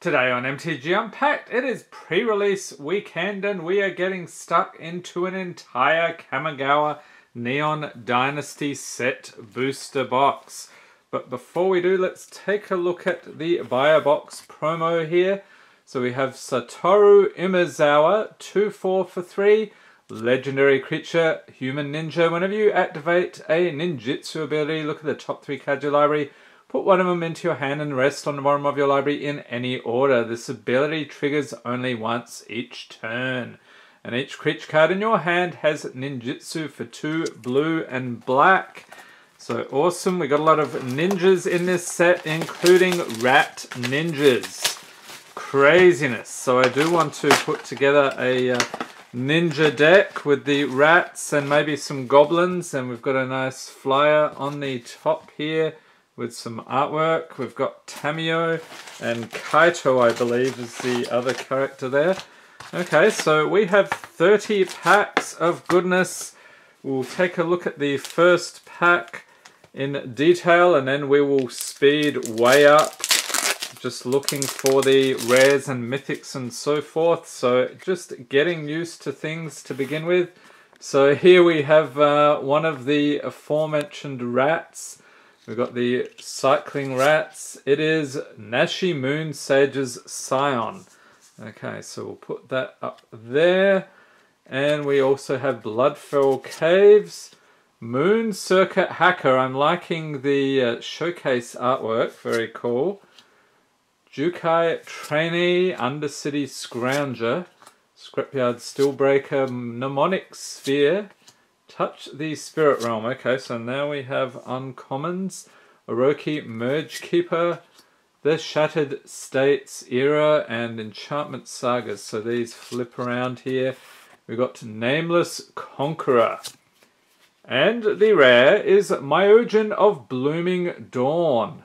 Today on MTG Unpacked, it is pre-release weekend and we are getting stuck into an entire Kamigawa Neon Dynasty set booster box. But before we do, let's take a look at the buyer box promo here. So we have Satoru Umezawa, 2-4 for 3, legendary creature, human ninja. Whenever you activate a ninjutsu ability, look at the top three card library, Put one of them into your hand and rest on the bottom of your library in any order. This ability triggers only once each turn. And each creature card in your hand has ninjutsu for two blue and black. So awesome. We got a lot of ninjas in this set, including rat ninjas. Craziness. So I do want to put together a uh, ninja deck with the rats and maybe some goblins. And we've got a nice flyer on the top here with some artwork. We've got Tamiyo and Kaito, I believe, is the other character there. Okay, so we have 30 packs of goodness. We'll take a look at the first pack in detail and then we will speed way up just looking for the rares and mythics and so forth so just getting used to things to begin with so here we have uh, one of the aforementioned rats We've got the cycling rats. It is Nashi Moon Sage's Scion. Okay, so we'll put that up there. And we also have Bloodfell Caves. Moon Circuit Hacker. I'm liking the uh, showcase artwork. Very cool. Jukai Trainee Undercity Scrounger. Scrapyard Steelbreaker Mnemonic Sphere. Touch the Spirit Realm. Okay, so now we have uncommons. Orochi Merge Keeper, the Shattered States Era, and Enchantment Sagas. So these flip around here. We've got Nameless Conqueror. And the rare is Myojin of Blooming Dawn.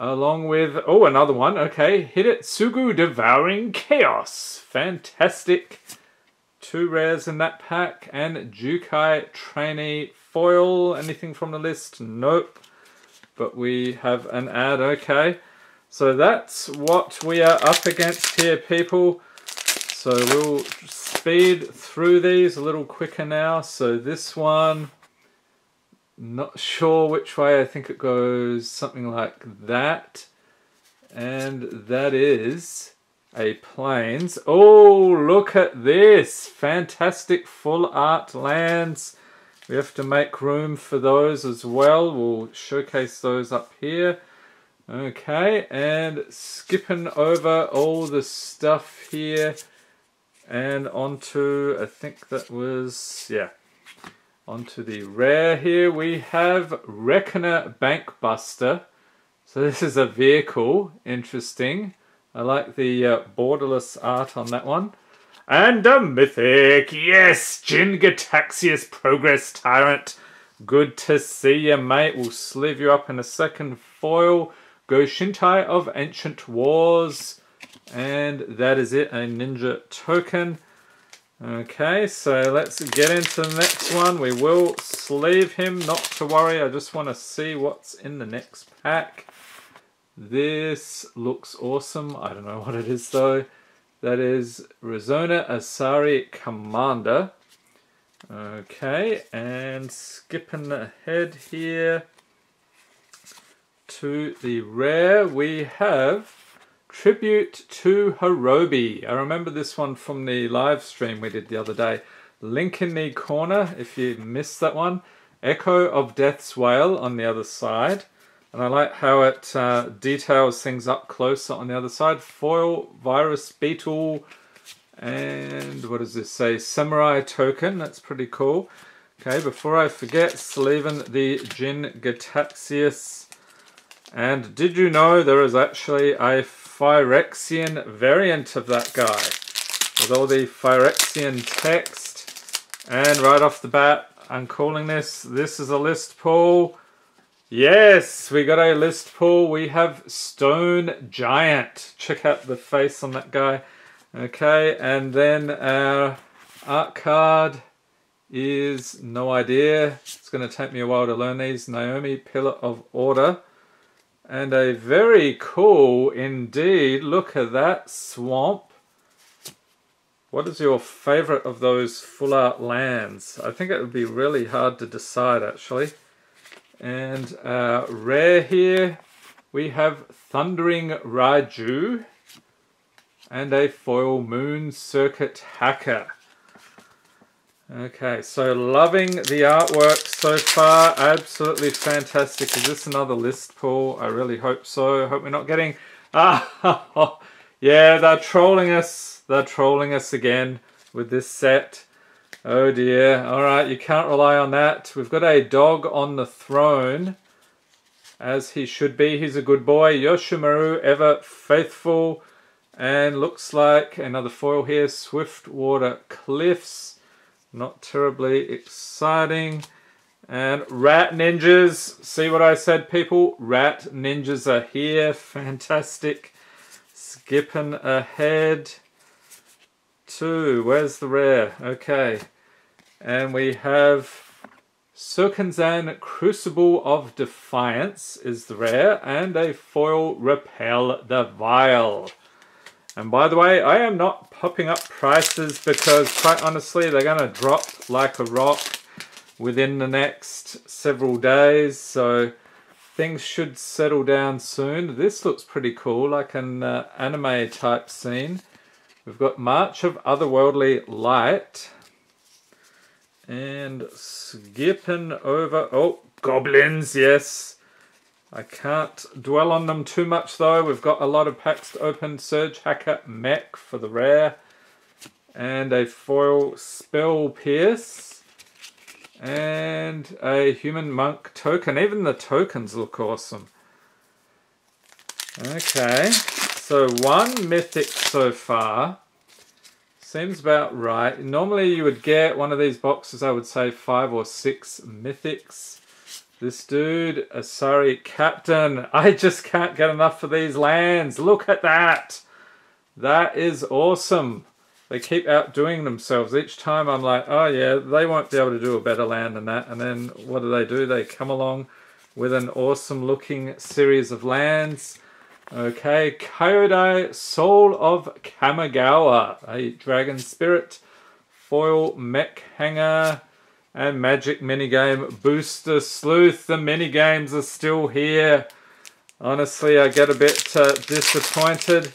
Along with, oh, another one. Okay, Hidetsugu Devouring Chaos. Fantastic two rares in that pack, and Jukai Trainee Foil. Anything from the list? Nope. But we have an ad, okay. So that's what we are up against here, people. So we'll speed through these a little quicker now. So this one, not sure which way. I think it goes something like that. And that is a plains. Oh, look at this. Fantastic full art lands. We have to make room for those as well. We'll showcase those up here. Okay, and skipping over all the stuff here and onto, I think that was, yeah, onto the rare here. We have Reckoner Bankbuster. So this is a vehicle, interesting. I like the uh, borderless art on that one. And a mythic, yes, Jin-Gitaxias Progress Tyrant. Good to see you, mate. We'll sleeve you up in a second. Foil, Go Shintai of Ancient Wars. And that is it, a ninja token. Okay, so let's get into the next one. We will sleeve him, not to worry. I just want to see what's in the next pack. This looks awesome. I don't know what it is though. That is Risona Asari Commander. Okay, and skipping ahead here to the rare, we have Tribute to Horobi. I remember this one from the live stream we did the other day. Link in the corner if you missed that one. Echo of Death's Wail on the other side. And I like how it uh, details things up closer on the other side. Foil, virus, beetle, and what does this say? Samurai token. That's pretty cool. Okay, before I forget, sleeving the Jin-Gitaxias. And did you know there is actually a Phyrexian variant of that guy? With all the Phyrexian text. And right off the bat, I'm calling this, this is a list pull. Yes, we got a list pull. We have Stone Giant. Check out the face on that guy. Okay, and then our art card is no idea. It's going to take me a while to learn these. Naomi, Pillar of Order. And a very cool indeed. Look at that swamp. What is your favorite of those full art lands? I think it would be really hard to decide actually. And uh, rare here, we have Thundering Raiju and a foil Moon Circuit Hacker. Okay, so loving the artwork so far. Absolutely fantastic. Is this another list pull? I really hope so. Hope we're not getting... Ah, yeah, they're trolling us. They're trolling us again with this set. Oh dear. Alright, you can't rely on that. We've got a dog on the throne. As he should be. He's a good boy. Yoshimaru, ever faithful. And looks like another foil here. Swiftwater Cliffs. Not terribly exciting. And Rat Ninjas. See what I said, people? Rat Ninjas are here. Fantastic. Skipping ahead. Two. Where's the rare? Okay. And we have Sokenzan Crucible of Defiance is the rare. And a foil Repel the Vile. And by the way, I am not popping up prices because quite honestly, they're going to drop like a rock within the next several days. So things should settle down soon. This looks pretty cool, like an uh, anime type scene. We've got March of Otherworldly Light. And skipping over... Oh, goblins, yes. I can't dwell on them too much though. We've got a lot of packs to open. Surge Hacker Mech for the rare. And a foil Spell Pierce. And a Human Monk token. Even the tokens look awesome. Okay. So one Mythic so far. Seems about right. Normally you would get one of these boxes, I would say five or six Mythics. This dude, Asari Captain. I just can't get enough of these lands. Look at that. That is awesome. They keep outdoing themselves. Each time I'm like, oh yeah, they won't be able to do a better land than that. And then what do they do? They come along with an awesome looking series of lands. Okay, Kyodai, Soul of Kamigawa, a dragon spirit, foil mech hangar, and Magic Minigame Booster Sleuth. The minigames are still here. Honestly, I get a bit uh, disappointed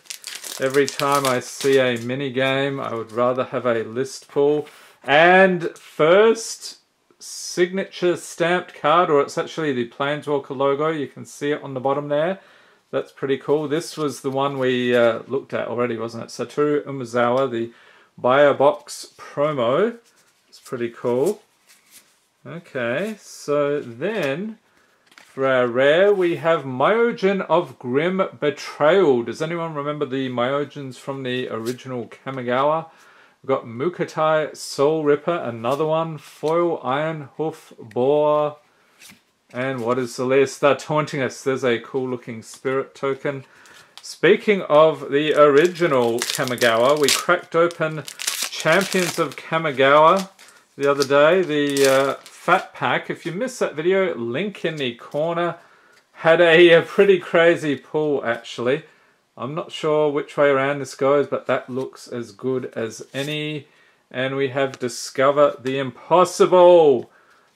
every time I see a minigame. I would rather have a list pull. And first, signature stamped card, or it's actually the Planeswalker logo. You can see it on the bottom there. That's pretty cool. This was the one we uh, looked at already, wasn't it? Satoru Umezawa, the Box promo. It's pretty cool. Okay, so then for our rare we have Myojin of Grim Betrayal. Does anyone remember the Myojins from the original Kamigawa? We've got Mukotai Soul Ripper, another one, Foil Iron Hoof Boar, and what is the list? They're taunting us. There's a cool looking spirit token. Speaking of the original Kamigawa, we cracked open Champions of Kamigawa the other day. The uh, Fat Pack. If you missed that video, link in the corner. Had a, a pretty crazy pull actually. I'm not sure which way around this goes, but that looks as good as any. And we have Discover the Impossible.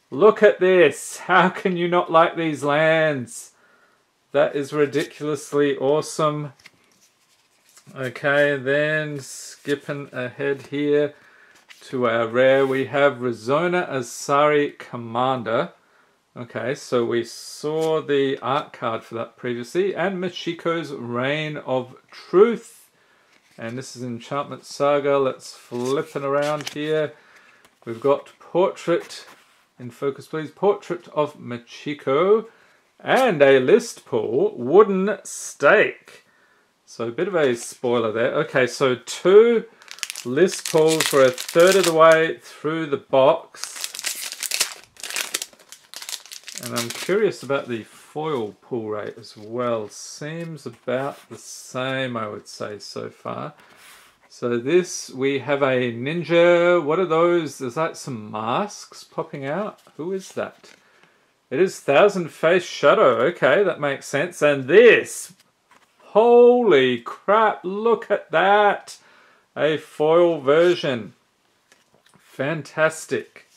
Look at this. How can you not like these lands? That is ridiculously awesome. Okay, then skipping ahead here to our rare, we have Risona Asari Commander. Okay, so we saw the art card for that previously, and Michiko's Reign of Truth. And this is Enchantment Saga. Let's flip it around here. We've got Portrait, in focus please, Portrait of Michiko. and a list pull, Wooden Stake. So a bit of a spoiler there. Okay, so two List pulls for a third of the way through the box. And I'm curious about the foil pull rate as well. Seems about the same, I would say, so far. So this, we have a ninja. What are those? Is that some masks popping out? Who is that? It is Thousand Face Shadow. Okay, that makes sense. And this, holy crap, look at that. A foil version. Fantastic.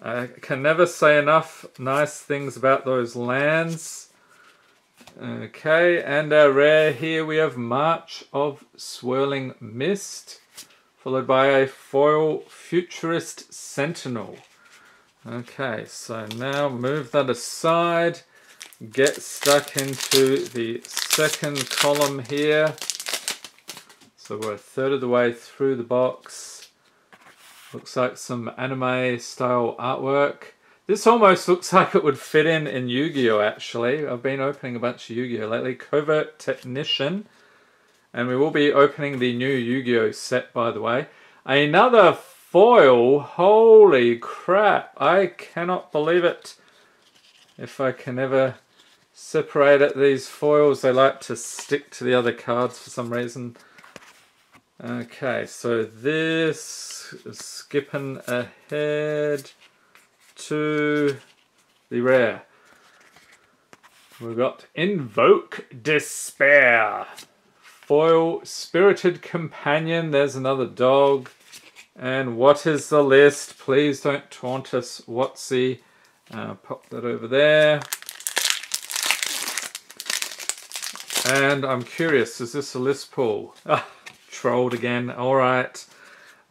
I can never say enough nice things about those lands. Okay, and our rare here we have March of Swirling Mist, followed by a foil Futurist Sentinel. Okay, so now move that aside, get stuck into the second column here. So we're a third of the way through the box. Looks like some anime style artwork. This almost looks like it would fit in in Yu-Gi-Oh! actually. I've been opening a bunch of Yu-Gi-Oh! lately. Covert Technician. And we will be opening the new Yu-Gi-Oh! set, by the way. Another foil. Holy crap. I cannot believe it. If I can ever separate it. These foils, they like to stick to the other cards for some reason. Okay, so this is skipping ahead to the rare. We've got Invoke Despair. Foil Spirited Companion. There's another dog. And what is the list? Please don't taunt us, Watsy. Uh, pop that over there. And I'm curious, is this a list pull? Ah, trolled again. All right.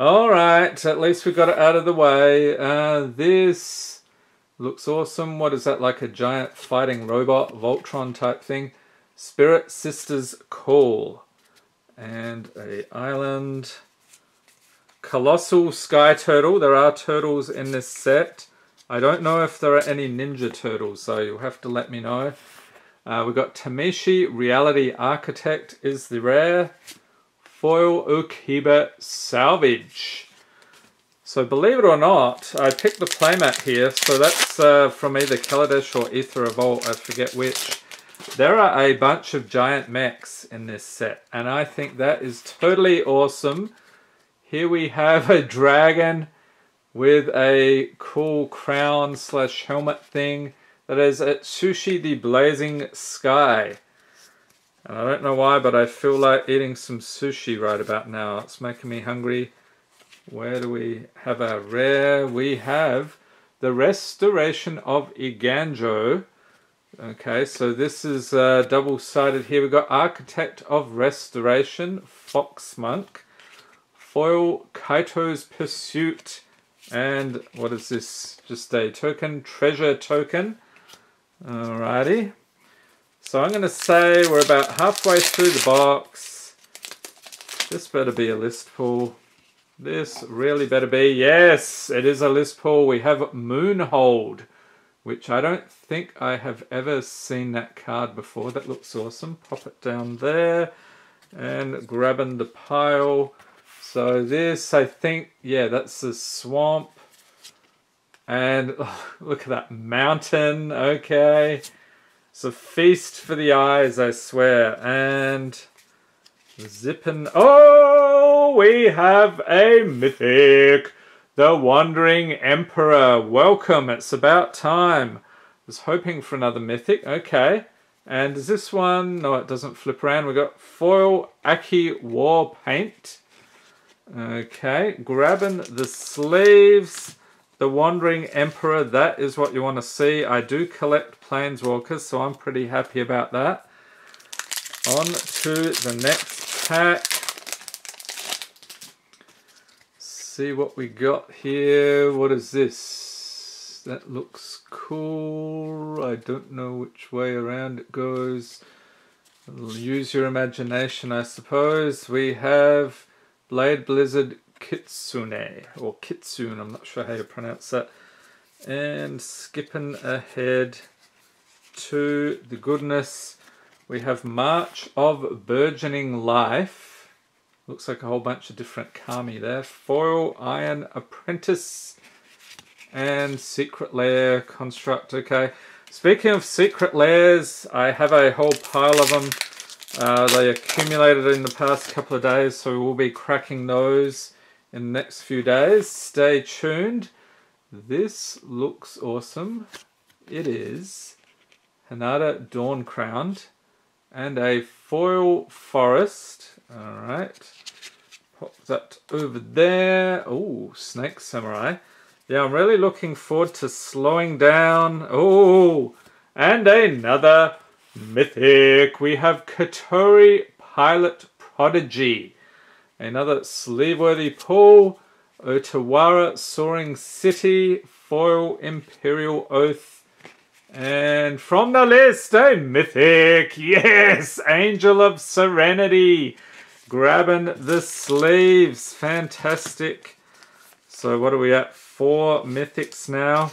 All right, at least we got it out of the way. Uh, this looks awesome. What is that, like a giant fighting robot, Voltron type thing? Spirit Sisters Call. And a island. Colossal Sky Turtle. There are turtles in this set. I don't know if there are any Ninja Turtles, so you'll have to let me know. Uh, we've got Tameshi Reality Architect is the rare foil Okiba salvage. So believe it or not, I picked the playmat here, so that's uh, from either Kaladesh or Aether Revolt, I forget which. There are a bunch of giant mechs in this set, and I think that is totally awesome. Here we have a dragon with a cool crown slash helmet thing that is Atsushi the Blazing Sky. And I don't know why, but I feel like eating some sushi right about now. It's making me hungry. Where do we have our rare? We have the Restoration of Eiganjo. Okay, so this is uh, double-sided here. We've got Architect of Restoration, Fox Monk, Foil Kaito's Pursuit, and what is this? Just a token, treasure token. Alrighty. So I'm going to say we're about halfway through the box. This better be a list pull. This really better be. Yes, it is a list pull. We have Moonhold, which I don't think I have ever seen that card before. That looks awesome. Pop it down there and grabbing the pile. So this, I think, yeah, that's the swamp. And oh, look at that mountain. Okay. A feast for the eyes, I swear. And zipping. Oh, we have a mythic. The Wandering Emperor. Welcome. It's about time. I was hoping for another mythic. Okay. And is this one? No, it doesn't flip around. We've got foil Akki War Paint. Okay. Grabbing the sleeves. The Wandering Emperor, that is what you want to see. I do collect Planeswalkers, so I'm pretty happy about that. On to the next pack. See what we got here. What is this? That looks cool. I don't know which way around it goes. Use your imagination, I suppose. We have Blade Blizzard Kitsune, or Kitsune, I'm not sure how you pronounce that. And skipping ahead to the goodness, we have March of Burgeoning Life. Looks like a whole bunch of different kami there. Foil Iron Apprentice and Secret Lair Construct. Okay, speaking of Secret Lairs, I have a whole pile of them. Uh, they accumulated in the past couple of days, so we'll be cracking those in the next few days. Stay tuned. This looks awesome. it is Hinata Dawn Crowned and a foil forest. All right. Pop that over there. Oh, Snake Samurai. Yeah, I'm really looking forward to slowing down. Oh, and another mythic. We have Kotori Pilot Prodigy. Another sleeve-worthy pull. Otawara Soaring City. Foil Imperial Oath. And from the list, a mythic. Yes, Angel of Serenity. Grabbing the sleeves. Fantastic. So what are we at? Four mythics now.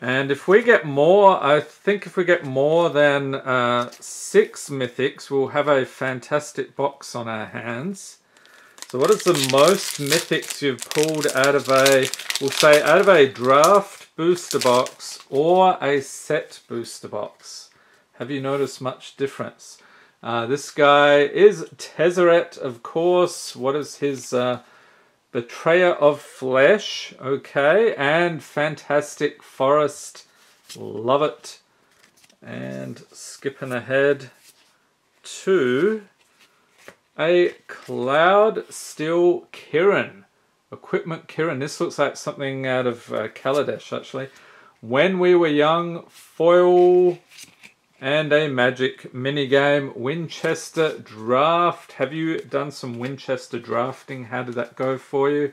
And if we get more, I think if we get more than uh, six mythics, we'll have a fantastic box on our hands. So what is the most mythics you've pulled out of a, we'll say out of a draft booster box or a set booster box? Have you noticed much difference? Uh, this guy is Tezzeret, of course. What is his uh, Betrayer of Flesh, okay, and Fantastic Forest, love it. And skipping ahead to a Cloud Steel Kirin. Equipment Kirin. This looks like something out of uh, Kaladesh, actually. When we were young, foil and a magic minigame. Winchester Draft. Have you done some Winchester drafting? How did that go for you?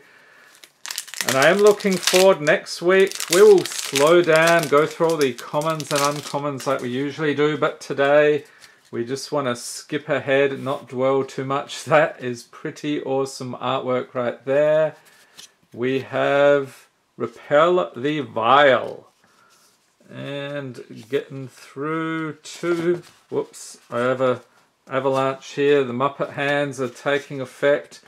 And I am looking forward next week. We will slow down, go through all the commons and uncommons like we usually do. But today, we just want to skip ahead, not dwell too much. That is pretty awesome artwork right there. We have Repel the Vile and getting through to whoops I have a avalanche here. The Muppet hands are taking effect.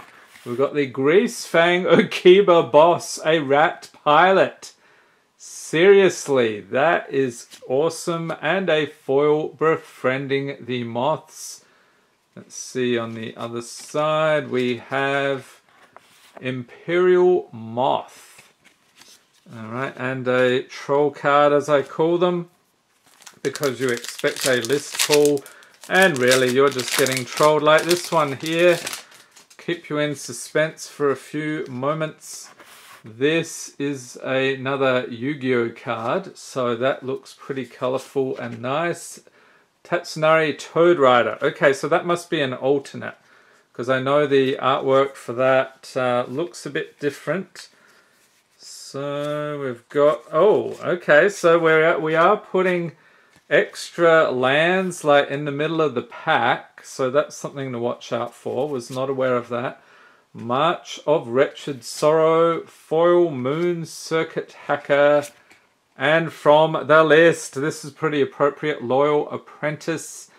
We've got the Grease Fang Okiba boss a rat pilot. Seriously that is awesome and a foil befriending the moths. Let's see on the other side we have Imperial Moth Alright, and a troll card as I call them, because you expect a list pull, and really you're just getting trolled like this one here. Keep you in suspense for a few moments. This is another Yu-Gi-Oh card, so that looks pretty colourful and nice. Tatsunari Toad Rider. Okay, so that must be an alternate, because I know the artwork for that uh, looks a bit different. So we've got, oh, okay, so we're, we are putting extra lands like in the middle of the pack, so that's something to watch out for, was not aware of that. March of Wretched Sorrow, Foil Moon Circuit Hacker, and from the list, this is pretty appropriate, Loyal Apprentice.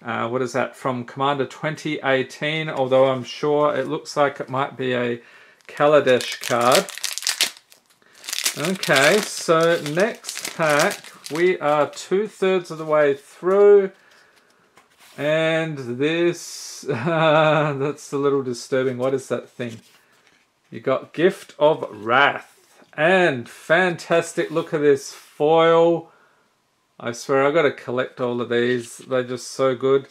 Uh, what is that, from Commander 2018, although I'm sure it looks like it might be a Kaladesh card. Okay, so next pack, we are two thirds of the way through. And this, uh, that's a little disturbing. What is that thing? You got Gift of Wrath. And fantastic, look at this foil. I swear I've got to collect all of these. They're just so good.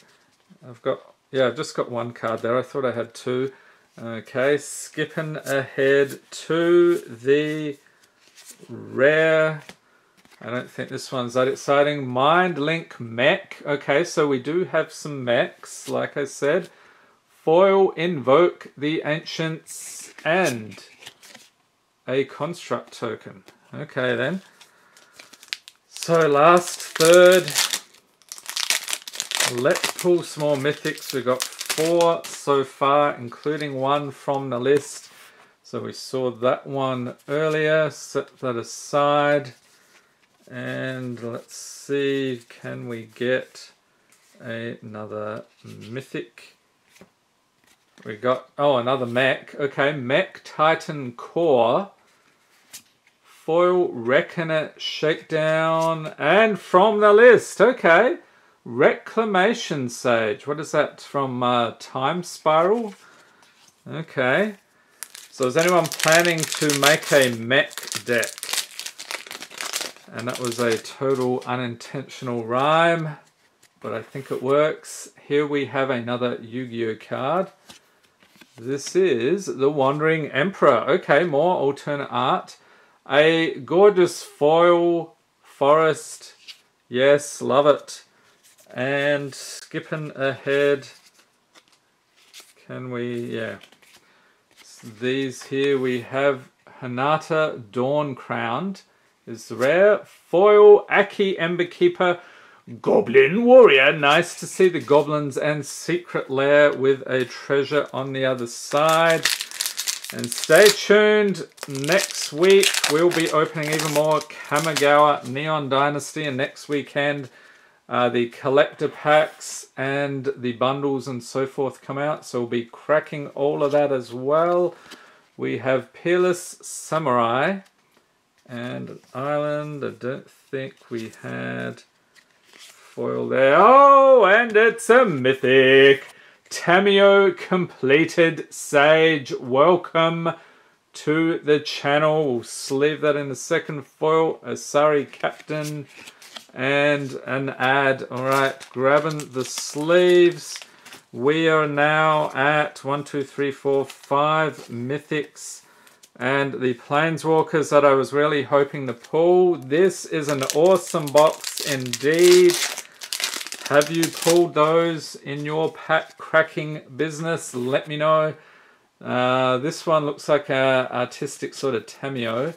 I've got, yeah, I've just got one card there. I thought I had two. Okay, skipping ahead to the Rare. I don't think this one's that exciting. Mind Link Mech. Okay, so we do have some mechs, like I said. Foil Invoke the Ancients and a Construct token. Okay then. So last third. Let's pull some more mythics. We've got four so far, including one from the list. So we saw that one earlier, set that aside. And let's see, can we get another mythic? We got, oh, another mech. Okay, Mech Titan Core. Foil Reckoner Shakedown. And from the list, okay. Reclamation Sage. What is that from uh, Time Spiral? Okay. So is anyone planning to make a mech deck? And that was a total unintentional rhyme, but I think it works. Here we have another Yu-Gi-Oh card. This is the Wandering Emperor. Okay, more alternate art. A gorgeous foil forest. Yes, love it. And skipping ahead. Can we, yeah. These here we have Hinata Dawn Crowned. Is the rare. Foil Akki Ember Keeper Goblin Warrior. Nice to see the goblins and Secret Lair with a treasure on the other side. And stay tuned. Next week we'll be opening even more Kamigawa Neon Dynasty. And next weekend uh, the collector packs and the bundles and so forth come out. So we'll be cracking all of that as well. We have Peerless Samurai and an island. I don't think we had foil there. Oh, and it's a mythic. Tamiyo completed Sage. Welcome to the channel. We'll sleeve that in the second foil. Asari Captain and an ad. All right, grabbing the sleeves. We are now at one, two, three, four, five mythics and the planeswalkers that I was really hoping to pull. This is an awesome box indeed. Have you pulled those in your pack cracking business? Let me know. Uh, this one looks like a artistic sort of Tamiyo.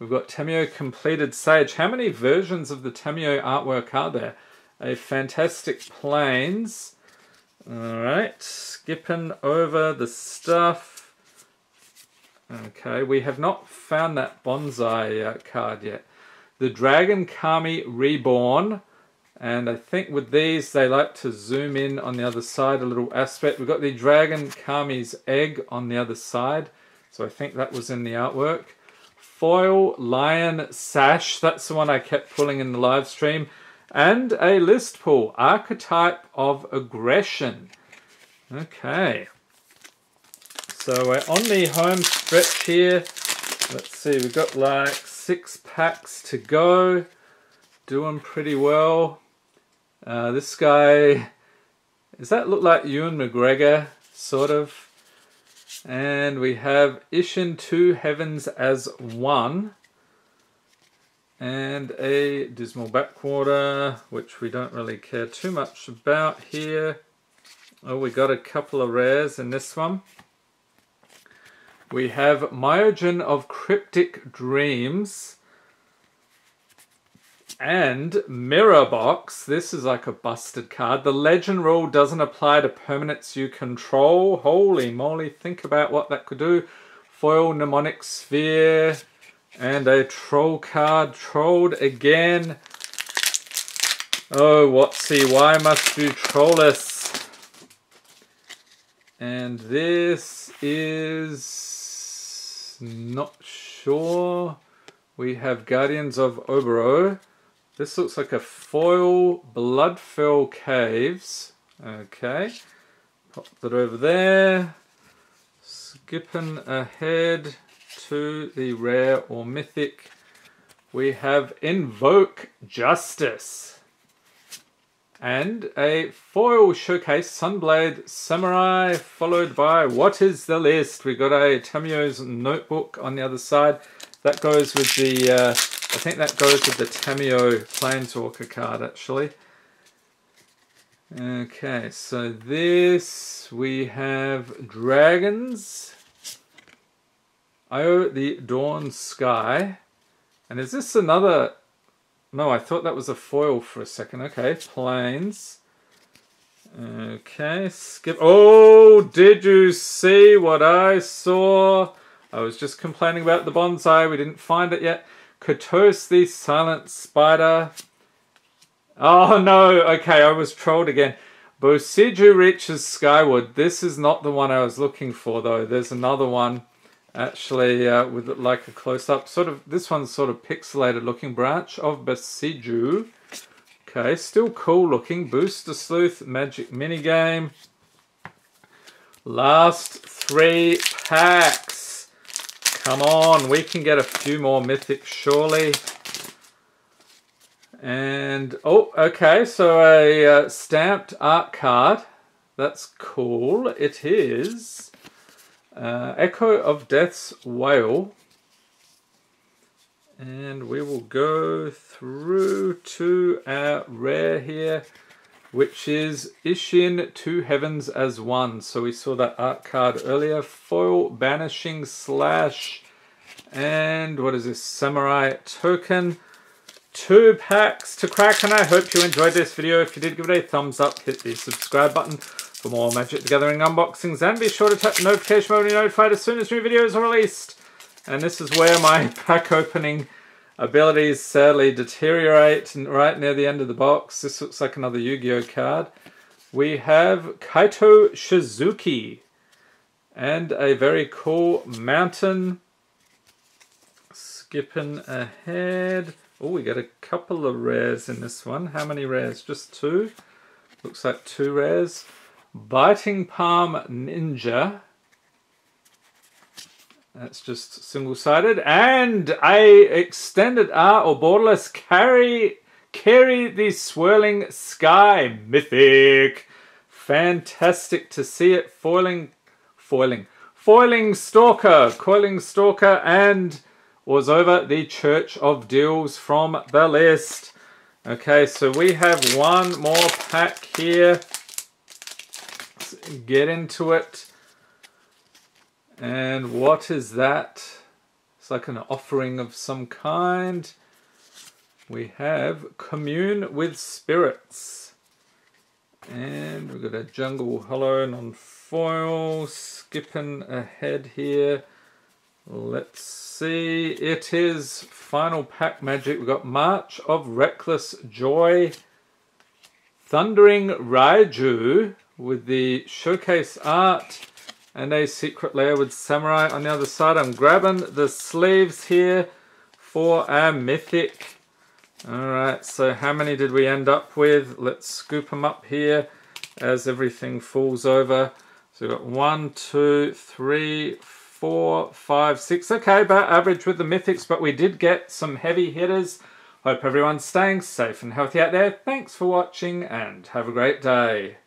We've got Tamiyo Completed Sage. How many versions of the Tamiyo artwork are there? A Fantastic Plains. Alright, skipping over the stuff. Okay, we have not found that bonsai uh, card yet. The Dragon Kami Reborn. And I think with these, they like to zoom in on the other side a little aspect. We've got the Dragon Kami's egg on the other side. So I think that was in the artwork foil lion sash. That's the one I kept pulling in the live stream. And a list pull, archetype of aggression. Okay. So we're on the home stretch here. Let's see, we've got like six packs to go. Doing pretty well. Uh, this guy, does that look like Ewan McGregor, sort of? And we have Isshin Two Heavens as one. And a Dismal Backwater, which we don't really care too much about here. Oh, we got a couple of rares in this one. We have Myojin of Cryptic Dreams and Mirror Box. This is like a busted card. The legend rule doesn't apply to permanents you control. Holy moly, think about what that could do. Foil Mnemonic Sphere and a troll card. Trolled again. Oh, Watsy, why must you troll us? And this is not sure. We have Guardians of Oboro. This looks like a foil Bloodfell Caves. Okay. Pop that over there. Skipping ahead to the rare or mythic. We have Invoke Justice. And a foil showcase Sunblade Samurai followed by What is the List? We got a Tamiyo's notebook on the other side. That goes with the uh, I think that goes with the Tamiyo Planeswalker card actually. Okay, so this we have dragons. Oh, the Dawn Sky. And is this another... No, I thought that was a foil for a second. Okay, planes. Okay, skip. Oh, did you see what I saw? I was just complaining about the bonsai. We didn't find it yet. Katos the Silent Spider. Oh no, okay, I was trolled again. Boseiju reaches skyward. This is not the one I was looking for though. There's another one actually uh, with like a close-up. Sort of, this one's sort of pixelated looking branch of Boseiju. Okay, still cool looking. Booster Sleuth Magic Minigame. Last three packs. Come on, we can get a few more mythics, surely. And, oh, okay, so a uh, stamped art card. That's cool. It is uh, Echo of Death's Wail. And we will go through to our rare here, which is Isshin Two Heavens as One. So we saw that art card earlier. Foil Banishing Slash. And what is this? Samurai Token two packs to crack and I hope you enjoyed this video. If you did, give it a thumbs up, hit the subscribe button for more Magic the Gathering unboxings and be sure to tap the notification bell to be notified as soon as new videos are released. And this is where my pack opening abilities sadly deteriorate right near the end of the box. This looks like another Yu-Gi-Oh card. We have Kaito Shizuki and a very cool mountain. Skipping ahead. Oh, we got a couple of rares in this one. How many rares? Just two. Looks like two rares. Biting Palm Ninja. That's just single-sided. And a extended R or borderless Kairi Kairi the swirling sky mythic. Fantastic to see it foiling foiling. Foiling Stalker, Coiling Stalker and was over the Church of Deals from the list. Okay, so we have one more pack here. Let's get into it. And what is that? It's like an offering of some kind. We have Commune with Spirits. And we've got a Jungle Hollow on foil. Skipping ahead here. Let's see. It is final pack magic. We've got March of Reckless Joy. Thundering Raiju with the showcase art and a secret lair with samurai on the other side. I'm grabbing the sleeves here for our mythic. Alright, so how many did we end up with? Let's scoop them up here as everything falls over. So we've got one, two, three, four, five, six. Okay, about average with the mythics, but we did get some heavy hitters. Hope everyone's staying safe and healthy out there. Thanks for watching and have a great day.